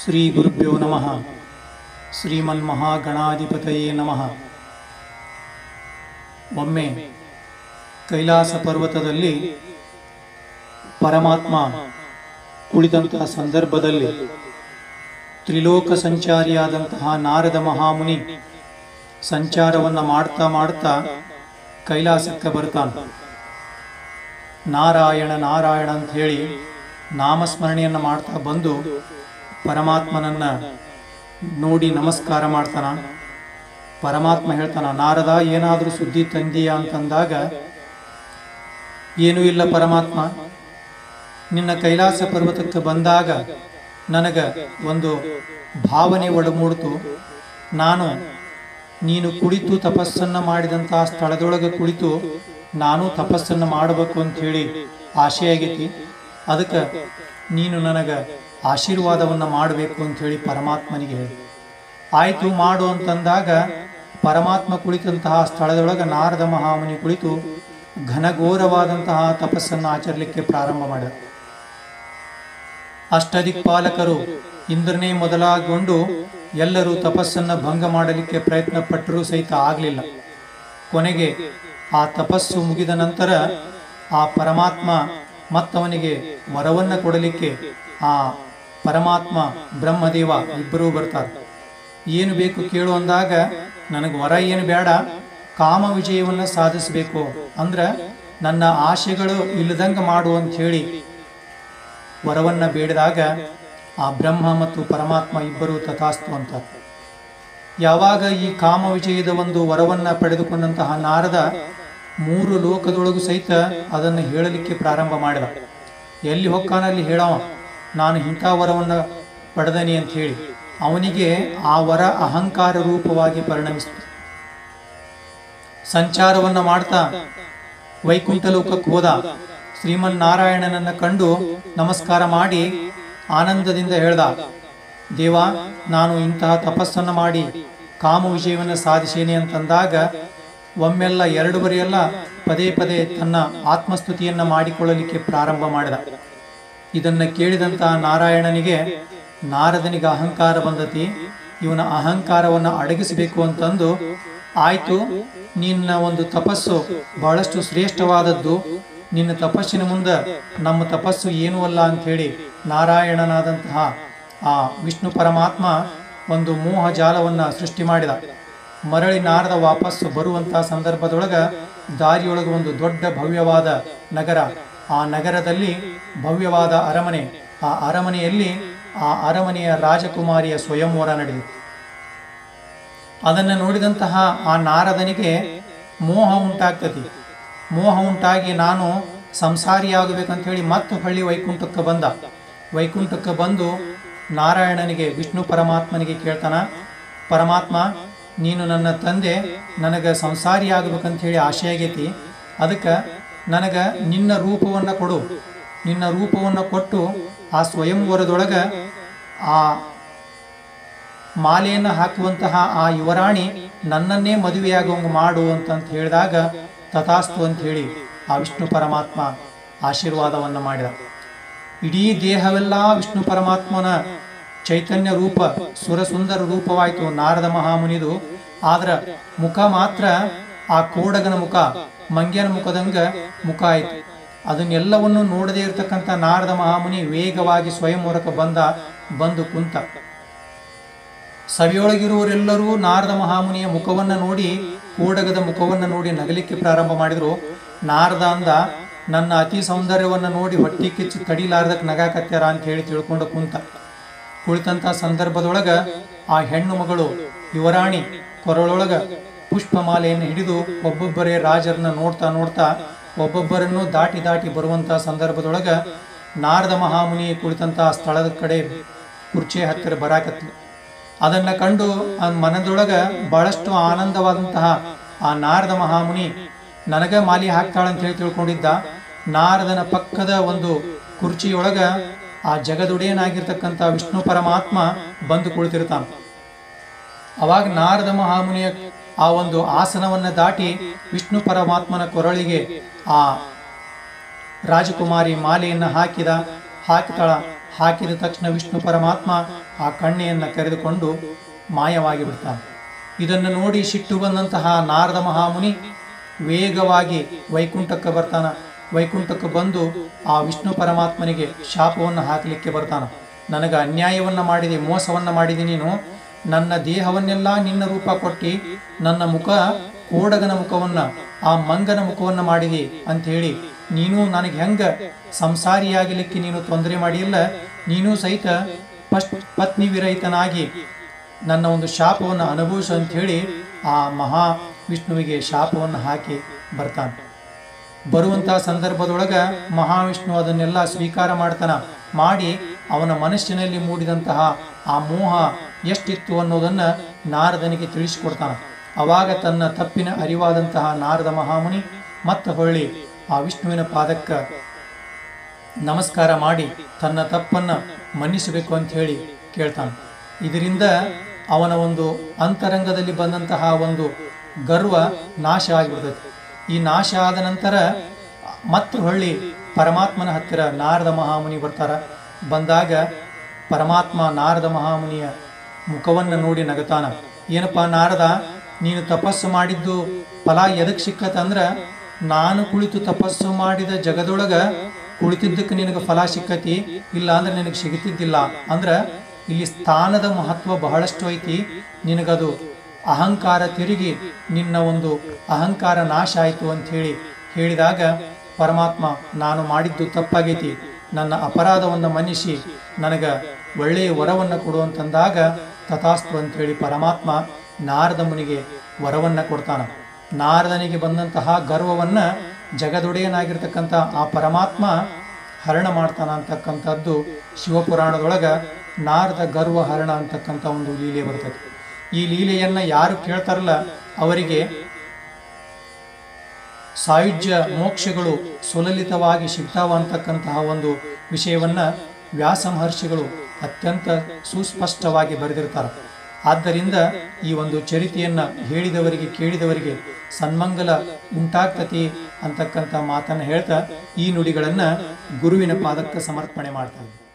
ಶ್ರೀ ಗುರುಭ್ಯೋ ನಮಃ. ಶ್ರೀಮನ್ಮಹಾಗಣಾಧಿಪತಯೇ ನಮಃ. ಒಮ್ಮೆ ಕೈಲಾಸ ಪರ್ವತದಲ್ಲಿ ಪರಮಾತ್ಮ ಕುಳಿತಂತಹ ಸಂದರ್ಭದಲ್ಲಿ ತ್ರಿಲೋಕ ಸಂಚಾರಿಯಾದಂತಹ ನಾರದ ಮಹಾಮುನಿ ಸಂಚಾರವನ್ನು ಮಾಡ್ತಾ ಮಾಡ್ತಾ ಕೈಲಾಸಕ್ಕೆ ಬರ್ತಾನೆ. ನಾರಾಯಣ ನಾರಾಯಣ ಅಂತ ಹೇಳಿ ನಾಮಸ್ಮರಣೆಯನ್ನು ಮಾಡ್ತಾ ಬಂದು ಪರಮಾತ್ಮನನ್ನ ನೋಡಿ ನಮಸ್ಕಾರ ಮಾಡ್ತಾನ. ಪರಮಾತ್ಮ ಹೇಳ್ತಾನ, ನಾರದ, ಏನಾದರೂ ಸುದ್ದಿ ತಂದೀಯಾ? ಅಂತಂದಾಗ, ಏನೂ ಇಲ್ಲ ಪರಮಾತ್ಮ. ನಿನ್ನ ಕೈಲಾಸ ಪರ್ವತಕ್ಕೆ ಬಂದಾಗ ನನಗ ಒಂದು ಭಾವನೆ ಒಳಮೂಡ್ತು ನಾನು, ನೀನು ಕುಳಿತು ತಪಸ್ಸನ್ನು ಮಾಡಿದಂತಹ ಸ್ಥಳದೊಳಗೆ ಕುಳಿತು ನಾನು ತಪಸ್ಸನ್ನು ಮಾಡಬೇಕು ಅಂತ ಹೇಳಿ ಆಸೆ ಆಗೈತಿ. ಅದಕ್ಕೆ ನೀನು ನನಗೆ ಆಶೀರ್ವಾದವನ್ನು ಮಾಡಬೇಕು ಅಂತ ಹೇಳಿ ಪರಮಾತ್ಮನಿಗೆ ಹೇಳಿ ಆಯಿತು ಮಾಡು ಅಂತಂದಾಗ ಪರಮಾತ್ಮ ಕುಳಿತಂತಹ ಸ್ಥಳದೊಳಗೆ ನಾರದ ಮಹಾಮುನಿ ಕುಳಿತು ಘನಘೋರವಾದಂತಹ ತಪಸ್ಸನ್ನು ಆಚರಲಿಕ್ಕೆ ಪ್ರಾರಂಭ ಮಾಡಿದ ಅಷ್ಟದಿಕ್ಪಾಲಕರು ಇಂದ್ರನೇ ಮೊದಲಾಗೊಂಡು ಎಲ್ಲರೂ ತಪಸ್ಸನ್ನು ಭಂಗ ಮಾಡಲಿಕ್ಕೆ ಪ್ರಯತ್ನ ಪಟ್ಟರೂ ಸಹಿತ ಆಗಲಿಲ್ಲ. ಕೊನೆಗೆ ಆ ತಪಸ್ಸು ಮುಗಿದ ನಂತರ ಆ ಪರಮಾತ್ಮ ಮತ್ತವನಿಗೆ ವರವನ್ನು ಕೊಡಲಿಕ್ಕೆ ಆ ಪರಮಾತ್ಮ, ಬ್ರಹ್ಮದೇವ ಇಬ್ಬರೂ ಬರ್ತಾರೆ. ಏನು ಬೇಕು ಕೇಳು ಅಂದಾಗ, ನನಗೆ ವರ ಏನು ಬೇಡ, ಕಾಮ ವಿಜಯವನ್ನು ಸಾಧಿಸಬೇಕು ಅಂದ್ರೆ ನನ್ನ ಆಶೆಗಳು ಇಲ್ಲದಂಗೆ ಮಾಡು ಅಂತ ಹೇಳಿ ವರವನ್ನು ಬೇಡಿದಾಗ ಆ ಬ್ರಹ್ಮ ಮತ್ತು ಪರಮಾತ್ಮ ಇಬ್ಬರೂ ತಥಾಸ್ತು ಅಂತ ಯಾವಾಗ ಈ ಕಾಮ ವಿಜಯದ ಒಂದು ವರವನ್ನು ಪಡೆದುಕೊಂಡಂತಹ ನಾರದ ಮೂರು ಲೋಕದೊಳಗೂ ಸಹಿತ ಅದನ್ನು ಹೇಳಲಿಕ್ಕೆ ಪ್ರಾರಂಭ ಮಾಡಿದ. ಎಲ್ಲಿ ಹೊಕ್ಕಾನಲ್ಲಿ ಹೇಳವ? ನಾನು ಇಂಥ ವರವನ್ನು ಪಡೆದನಿ ಅಂತ ಹೇಳಿ, ಅವನಿಗೆ ಆ ವರ ಅಹಂಕಾರ ರೂಪವಾಗಿ ಪರಿಣಮಿಸಿತು. ಸಂಚಾರವನ್ನು ಮಾಡ್ತಾ ವೈಕುಂಠ ಲೋಕಕ್ಕೆ ಹೋದ ಶ್ರೀಮನ್ನಾರಾಯಣನನ್ನು ಕಂಡು ನಮಸ್ಕಾರ ಮಾಡಿ ಆನಂದದಿಂದ ಹೇಳ್ದ, ದೇವ, ನಾನು ಇಂತಹ ತಪಸ್ಸನ್ನು ಮಾಡಿ ಕಾಮ ವಿಜಯವನ್ನು ಸಾಧಿಸೇನೆ ಅಂತಂದಾಗ ಒಮ್ಮೆಲ್ಲ ಎರಡು ಬರೆಯಲ್ಲ ಪದೇ ಪದೇ ತನ್ನ ಆತ್ಮಸ್ತುತಿಯನ್ನು ಮಾಡಿಕೊಳ್ಳಲಿಕ್ಕೆ ಪ್ರಾರಂಭ ಮಾಡಿದ. ಇದನ್ನು ಕೇಳಿದಂತಹ ನಾರಾಯಣನಿಗೆ, ನಾರದನಿಗೆ ಅಹಂಕಾರ ಬಂದತಿ, ಇವನ ಅಹಂಕಾರವನ್ನು ಅಡಗಿಸಬೇಕು ಅಂತಂದು ಆಯಿತು, ನಿನ್ನ ಒಂದು ತಪಸ್ಸು ಬಹಳಷ್ಟು ಶ್ರೇಷ್ಠವಾದದ್ದು. ನಿನ್ನ ತಪಸ್ಸಿನ ಮುಂದೆ ನಮ್ಮ ತಪಸ್ಸು ಏನೂ ಅಲ್ಲ ಅಂಥೇಳಿ ನಾರಾಯಣನಾದಂತಹ ಆ ವಿಷ್ಣು ಪರಮಾತ್ಮ ಒಂದು ಮೋಹ ಜಾಲವನ್ನು ಸೃಷ್ಟಿ ಮಾಡಿದ. ಮರಳಿ ನಾರದ ವಾಪಸ್ಸು ಬರುವಂತಹ ಸಂದರ್ಭದೊಳಗ ದಾರಿಯೊಳಗೆ ಒಂದು ದೊಡ್ಡ ಭವ್ಯವಾದ ನಗರ ಆ ನಗರದಲ್ಲಿ ಭವ್ಯವಾದ ಅರಮನೆ, ಆ ಅರಮನೆಯಲ್ಲಿ ಆ ಅರಮನೆಯ ರಾಜಕುಮಾರಿಯ ಸ್ವಯಂವರ ನಡೆದಿತ್ತು. ಅದನ್ನು ನೋಡಿದಂತಹ ಆ ನಾರದನಿಗೆ ಮೋಹ ಉಂಟಾಗ್ತತಿ ಮೋಹ ಉಂಟಾಗಿ ನಾನು ಸಂಸಾರಿಯಾಗಬೇಕಂತ ಹೇಳಿ ಮತ್ತು ಹಳ್ಳಿ ವೈಕುಂಠಕ್ಕೆ ಬಂದ. ವೈಕುಂಠಕ್ಕೆ ಬಂದು ನಾರಾಯಣನಿಗೆ, ವಿಷ್ಣು ಪರಮಾತ್ಮನಿಗೆ ಕೇಳ್ತಾನ, ಪರಮಾತ್ಮ, ನೀನು ನನ್ನ ತಂದೆ, ನನಗೆ ಸಂಸಾರಿ ಹೇಳಿ ಆಶೆ ಅದಕ್ಕೆ ನನಗೆ ನಿನ್ನ ರೂಪವನ್ನು ಕೊಡು. ನಿನ್ನ ರೂಪವನ್ನು ಕೊಟ್ಟು ಆ ಸ್ವಯಂವರದೊಳಗೆ ಆ ಮಾಲೆಯನ್ನು ಹಾಕುವಂತಹ ಆ ಯುವರಾಣಿ ನನ್ನನ್ನೇ ಮದುವೆಯಾಗುವಂಗೆ ಮಾಡು ಅಂತಂತ ಹೇಳಿದಾಗ ತಥಾಸ್ತು ಅಂತ ಹೇಳಿ ಆ ವಿಷ್ಣು ಪರಮಾತ್ಮ ಆಶೀರ್ವಾದವನ್ನು ಮಾಡಿದ. ಇಡೀ ದೇಹವೆಲ್ಲ ವಿಷ್ಣು ಪರಮಾತ್ಮನ ಚೈತನ್ಯ ರೂಪ ಸುರಸುಂದರ ರೂಪವಾಯಿತು ನಾರದ ಮಹಾಮುನಿದು. ಆದ್ರ ಮುಖ ಮಾತ್ರ ಆ ಕೋಡಗನ ಮುಖ, ಮಂಗ್ಯನ ಮುಖದಂಗ ಮುಖ ಆಯಿತು. ಅದನ್ನೆಲ್ಲವನ್ನು ನೋಡದೇ ಇರತಕ್ಕಂಥ ನಾರದ ಮಹಾಮುನಿ ವೇಗವಾಗಿ ಸ್ವಯಂ ಹೊರಕ ಬಂದ, ಬಂದು ಕುಂತ. ಸಭೆಯೊಳಗಿರುವವರೆಲ್ಲರೂ ನಾರದ ಮಹಾಮುನಿಯ ಮುಖವನ್ನು ನೋಡಿ, ಕೋಡಗದ ಮುಖವನ್ನು ನೋಡಿ ನಗಲಿಕ್ಕೆ ಪ್ರಾರಂಭ ಮಾಡಿದರು. ನಾರದ ಅಂದ, ನನ್ನ ಅತಿ ಸೌಂದರ್ಯವನ್ನು ನೋಡಿ ಹೊಟ್ಟಿ ಕಿಚ್ಚು ತಡಿಲಾರ್ದಕ್ಕೆ ನಗಾಕತ್ಯಾರ ಅಂತ ಹೇಳಿ ತಿಳ್ಕೊಂಡು ಕುಂತ. ಕುಳಿತಂಥ ಸಂದರ್ಭದೊಳಗ ಆ ಹೆಣ್ಣು ಮಗಳು, ಯುವರಾಣಿ, ಕೊರಳೊಳಗ ಪುಷ್ಪಮಾಲೆಯನ್ನು ಹಿಡಿದು ಒಬ್ಬೊಬ್ಬರೇ ರಾಜರನ್ನ ನೋಡ್ತಾ ನೋಡ್ತಾ ಒಬ್ಬೊಬ್ಬರನ್ನು ದಾಟಿ ದಾಟಿ ಬರುವಂಥ ಸಂದರ್ಭದೊಳಗೆ ನಾರದ ಮಹಾಮುನಿ ಕುಳಿತಂತಹ ಸ್ಥಳದ ಕಡೆ ಕುರ್ಚಿ ಹತ್ತಿರ ಬರಾಕತ್ಲು ಅದನ್ನು ಕಂಡು ಆ ಮನದೊಳಗೆ ಬಹಳಷ್ಟು ಆನಂದವಾದಂತಹ ಆ ನಾರದ ಮಹಾಮುನಿ ನನಗೆ ಮಾಲಿ ಹಾಕ್ತಾಳಂತ ಹೇಳಿ ತಿಳ್ಕೊಂಡಿದ್ದ. ನಾರದನ ಪಕ್ಕದ ಒಂದು ಕುರ್ಚಿಯೊಳಗೆ ಆ ಜಗದುಡೆಯನಾಗಿರ್ತಕ್ಕಂಥ ವಿಷ್ಣು ಪರಮಾತ್ಮ ಬಂದು ಕುಳಿತಿರ್ತಾನೆ. ಅವಾಗ ನಾರದ ಮಹಾಮುನಿಯ ಆ ಒಂದು ಆಸನವನ್ನು ದಾಟಿ ವಿಷ್ಣು ಪರಮಾತ್ಮನ ಕೊರಳಿಗೆ ಆ ರಾಜಕುಮಾರಿ ಮಾಲೆಯನ್ನು ಹಾಕಿದ, ಹಾಕಿದಳ, ಹಾಕಿದ ತಕ್ಷಣ ವಿಷ್ಣು ಪರಮಾತ್ಮ ಆ ಕಣ್ಣೆಯನ್ನು ಕರೆದುಕೊಂಡು ಮಾಯವಾಗಿ ಬಿಡ್ತಾನೆ. ಇದನ್ನು ನೋಡಿ ಸಿಟ್ಟು ಬಂದಂತಹ ನಾರದ ಮಹಾಮುನಿ ವೇಗವಾಗಿ ವೈಕುಂಠಕ್ಕೆ ಬರ್ತಾನ. ವೈಕುಂಠಕ್ಕೆ ಬಂದು ಆ ವಿಷ್ಣು ಪರಮಾತ್ಮನಿಗೆ ಶಾಪವನ್ನು ಹಾಕಲಿಕ್ಕೆ ಬರ್ತಾನ. ನನಗೆ ಅನ್ಯಾಯವನ್ನು ಮಾಡಿದೆ, ಮೋಸವನ್ನು ಮಾಡಿದೆ ನೀನು. ನನ್ನ ದೇಹವನ್ನೆಲ್ಲ ನಿನ್ನ ರೂಪ ಕೊಟ್ಟಿ, ನನ್ನ ಮುಖ ಕೋಡಗನ ಮುಖವನ್ನ, ಆ ಮಂಗನ ಮುಖವನ್ನ ಮಾಡಿದೆ ಅಂತ ಹೇಳಿ ನೀನು ನನಗೆ ಹೆಂಗ ಸಂಸಾರಿಯಾಗಲಿಕ್ಕೆ ನೀನು ತೊಂದರೆ ಮಾಡಿಲ್ಲ, ನೀನು ಸಹಿತ ಫಸ್ಟ್ ಪತ್ನಿ ವಿರಹಿತನಾಗಿ ನನ್ನ ಒಂದು ಶಾಪವನ್ನು ಅನುಭವಿಸು ಅಂತ ಹೇಳಿ ಆ ಮಹಾ ವಿಷ್ಣುವಿಗೆ ಶಾಪವನ್ನು ಹಾಕಿ ಬರ್ತಾನೆ. ಬರುವಂತಹ ಸಂದರ್ಭದೊಳಗ ಮಹಾವಿಷ್ಣು ಅದನ್ನೆಲ್ಲ ಸ್ವೀಕಾರ ಮಾಡ್ತಾನ, ಮಾಡಿ ಅವನ ಮನಸ್ಸಿನಲ್ಲಿ ಮೂಡಿದಂತಹ ಆ ಮೋಹ ಎಷ್ಟಿತ್ತು ಅನ್ನೋದನ್ನ ನಾರದನಿಗೆ ತಿಳಿಸಿಕೊಡ್ತಾನೆ. ಅವಾಗ ತನ್ನ ತಪ್ಪಿನ ಅರಿವಾದಂತಹ ನಾರದ ಮಹಾಮುನಿ ಮತ್ತೆ ಹೊಳ್ಳಿ ಆ ವಿಷ್ಣುವಿನ ಪಾದಕ್ಕ ನಮಸ್ಕಾರ ಮಾಡಿ ತನ್ನ ತಪ್ಪನ್ನ ಮನ್ನಿಸಬೇಕು ಅಂತ ಹೇಳಿ ಕೇಳ್ತಾನೆ. ಇದರಿಂದ ಅವನ ಒಂದು ಅಂತರಂಗದಲ್ಲಿ ಬಂದಂತಹ ಒಂದು ಗರ್ವ ನಾಶ ಆಗಿಬಿಡ್ತೈತಿ. ಈ ನಾಶ ಆದ ನಂತರ ಮತ್ತೆ ಹೊಳ್ಳಿ ಪರಮಾತ್ಮನ ಹತ್ತಿರ ನಾರದ ಮಹಾಮುನಿ ಬರ್ತಾರ. ಬಂದಾಗ ಪರಮಾತ್ಮ ನಾರದ ಮಹಾಮುನಿಯ ಮುಖವನ್ನು ನೋಡಿ ನಗತಾನ. ಏನಪ್ಪ ನಾರದ, ನೀನು ತಪಸ್ಸು ಮಾಡಿದ್ದು ಫಲ ಎದಕ್ಕೆ ಸಿಕ್ಕತ್ತಂದ್ರೆ ನಾನು ಕುಳಿತು ತಪಸ್ಸು ಮಾಡಿದ ಜಗದೊಳಗೆ ಕುಳಿತಿದ್ದಕ್ಕೆ ನಿನಗೆ ಫಲ ಸಿಕ್ಕತಿ, ಇಲ್ಲ ಅಂದ್ರೆ ನಿನಗೆ ಸಿಗುತ್ತಿದ್ದಿಲ್ಲ. ಅಂದ್ರೆ ಇಲ್ಲಿ ಸ್ಥಾನದ ಮಹತ್ವ ಬಹಳಷ್ಟು ಐತಿ. ನಿನಗದು ಅಹಂಕಾರ ತಿರುಗಿ ನಿನ್ನ ಒಂದು ಅಹಂಕಾರ ನಾಶ ಆಯಿತು ಅಂತ ಹೇಳಿ ಹೇಳಿದಾಗ ಪರಮಾತ್ಮ, ನಾನು ಮಾಡಿದ್ದು ತಪ್ಪಾಗೈತಿ. ನನ್ನ ಅಪರಾಧವನ್ನು ಮನ್ನಿಸಿ ನನಗೆ ಒಳ್ಳೆಯ ವರವನ್ನು ಕೊಡು ಅಂತಂದಾಗ ತಥಾಸ್ತು ಅಂತೇಳಿ ಪರಮಾತ್ಮ ನಾರದ ಮುನಿಗೆ ವರವನ್ನು ಕೊಡ್ತಾನೆ. ನಾರದನಿಗೆ ಬಂದಂತಹ ಗರ್ವವನ್ನು ಜಗದೊಡೆಯನಾಗಿರ್ತಕ್ಕಂಥ ಆ ಪರಮಾತ್ಮ ಹರಣ ಮಾಡ್ತಾನ ಅಂತಕ್ಕಂಥದ್ದು ಶಿವಪುರಾಣದೊಳಗೆ ನಾರದ ಗರ್ವ ಹರಣ ಅಂತಕ್ಕಂಥ ಒಂದು ಲೀಲೆ ಬರ್ತದೆ. ಈ ಲೀಲೆಯನ್ನ ಯಾರು ಕೇಳ್ತಾರಲ್ಲ ಅವರಿಗೆ ಸಾಯುಜ್ಯ ಮೋಕ್ಷಗಳು ಸುಲಲಿತವಾಗಿ ಸಿಗ್ತಾವ ಅಂತಕ್ಕಂತಹ ಒಂದು ವಿಷಯವನ್ನ ವ್ಯಾಸ ಮಹರ್ಷಿಗಳು ಅತ್ಯಂತ ಸುಸ್ಪಷ್ಟವಾಗಿ ಬರೆದಿರ್ತಾರೆ. ಆದ್ದರಿಂದ ಈ ಒಂದು ಚರಿತೆಯನ್ನ ಹೇಳಿದವರಿಗೆ, ಕೇಳಿದವರಿಗೆ ಸನ್ಮಂಗಲ ಉಂಟಾಗ್ತತಿ ಅಂತಕ್ಕಂಥ ಮಾತನ್ನು ಹೇಳ್ತಾ ಈ ನುಡಿಗಳನ್ನು ಗುರುವಿನ ಪಾದಕ್ಕೆ ಸಮರ್ಪಣೆ ಮಾಡ್ತಾರೆ